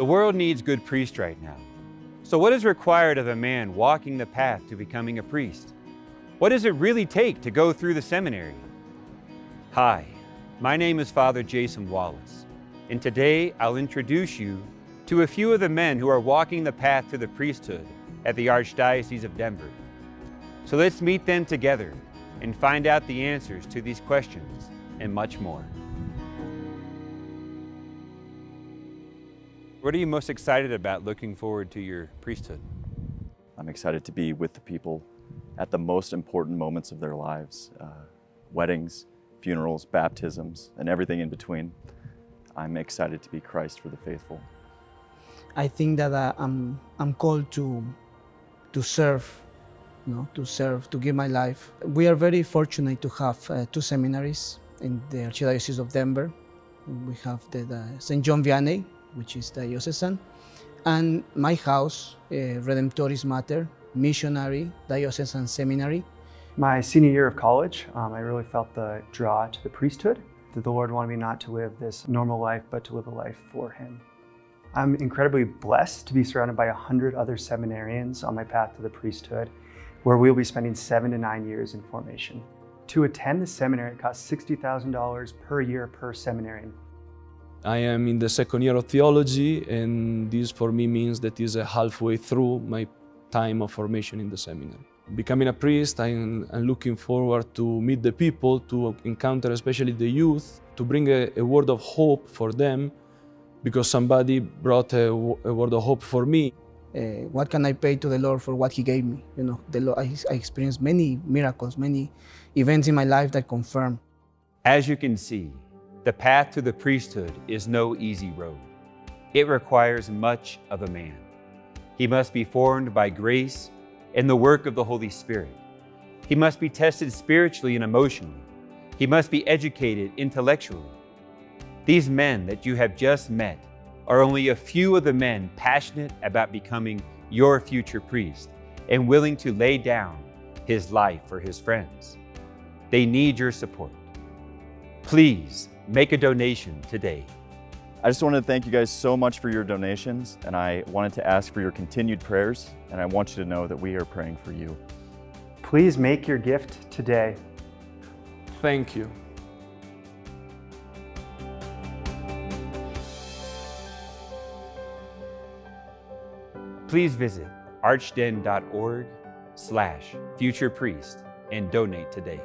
The world needs good priests right now. So, what is required of a man walking the path to becoming a priest? What does it really take to go through the seminary? Hi, my name is Father Jason Wallace, and today I'll introduce you to a few of the men who are walking the path to the priesthood at the Archdiocese of Denver. So let's meet them together and find out the answers to these questions and much more. What are you most excited about looking forward to your priesthood? I'm excited to be with the people at the most important moments of their lives uh, weddings, funerals, baptisms, and everything in between. I'm excited to be Christ for the faithful. I think that uh, I'm, I'm called to, to serve, you know, to serve, to give my life. We are very fortunate to have uh, two seminaries in the Archdiocese of Denver. We have the, the St. John Vianney which is diocesan, and my house, uh, Redemptoris Mater, missionary, diocesan seminary. My senior year of college, um, I really felt the draw to the priesthood, that the Lord wanted me not to live this normal life, but to live a life for Him. I'm incredibly blessed to be surrounded by a 100 other seminarians on my path to the priesthood, where we'll be spending seven to nine years in formation. To attend the seminary, it costs $60,000 per year per seminarian. I am in the second year of theology, and this for me means that is a halfway through my time of formation in the seminary. Becoming a priest, I'm, I'm looking forward to meet the people, to encounter especially the youth, to bring a, a word of hope for them, because somebody brought a, a word of hope for me. Uh, what can I pay to the Lord for what He gave me? You know, the Lord, I, I experienced many miracles, many events in my life that confirm. As you can see, the path to the priesthood is no easy road. It requires much of a man. He must be formed by grace and the work of the Holy Spirit. He must be tested spiritually and emotionally. He must be educated intellectually. These men that you have just met are only a few of the men passionate about becoming your future priest and willing to lay down his life for his friends. They need your support. Please make a donation today. I just wanted to thank you guys so much for your donations, and I wanted to ask for your continued prayers, and I want you to know that we are praying for you. Please make your gift today. Thank you. Please visit archden.org slash futurepriest and donate today.